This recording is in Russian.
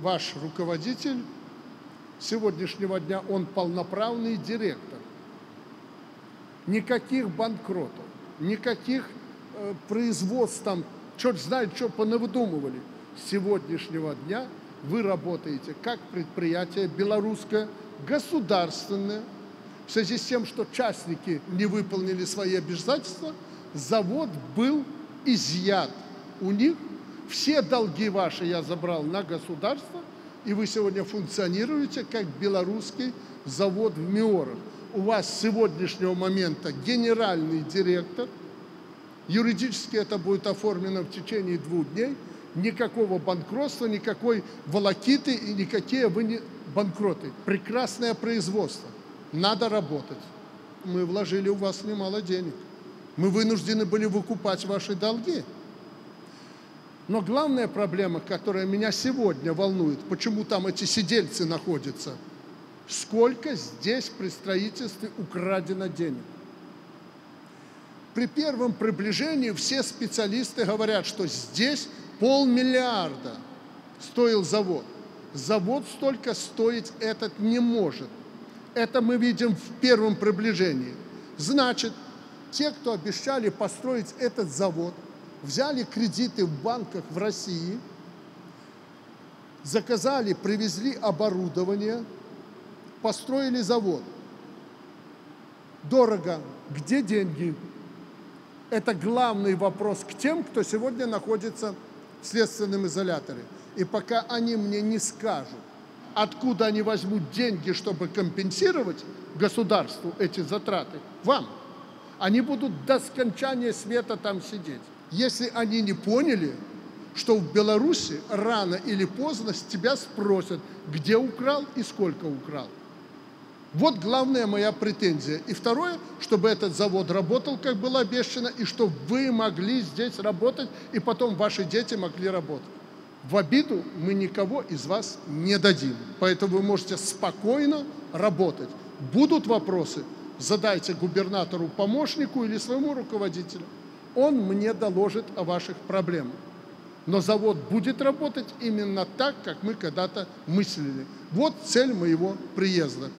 ваш руководитель сегодняшнего дня, он полноправный директор. Никаких банкротов, никаких э, производств там, черт знает, что понавыдумывали. С сегодняшнего дня вы работаете как предприятие белорусское, государственное. В связи с тем, что частники не выполнили свои обязательства, завод был изъят у них. Все долги ваши я забрал на государство, и вы сегодня функционируете как белорусский завод в Миорах. У вас с сегодняшнего момента генеральный директор. Юридически это будет оформлено в течение двух дней. Никакого банкротства, никакой волокиты и никакие вы не банкроты. Прекрасное производство. Надо работать. Мы вложили у вас немало денег. Мы вынуждены были выкупать ваши долги. Но главная проблема, которая меня сегодня волнует, почему там эти сидельцы находятся, сколько здесь при строительстве украдено денег. При первом приближении все специалисты говорят, что здесь полмиллиарда стоил завод. Завод столько стоить этот не может. Это мы видим в первом приближении. Значит, те, кто обещали построить этот завод – взяли кредиты в банках в России, заказали, привезли оборудование, построили завод. Дорого. Где деньги? Это главный вопрос к тем, кто сегодня находится в следственном изоляторе. И пока они мне не скажут, откуда они возьмут деньги, чтобы компенсировать государству эти затраты, вам, они будут до скончания света там сидеть если они не поняли, что в Беларуси рано или поздно с тебя спросят, где украл и сколько украл. Вот главная моя претензия. И второе, чтобы этот завод работал, как было обещано, и чтобы вы могли здесь работать, и потом ваши дети могли работать. В обиду мы никого из вас не дадим. Поэтому вы можете спокойно работать. Будут вопросы, задайте губернатору, помощнику или своему руководителю он мне доложит о ваших проблемах. Но завод будет работать именно так, как мы когда-то мыслили. Вот цель моего приезда.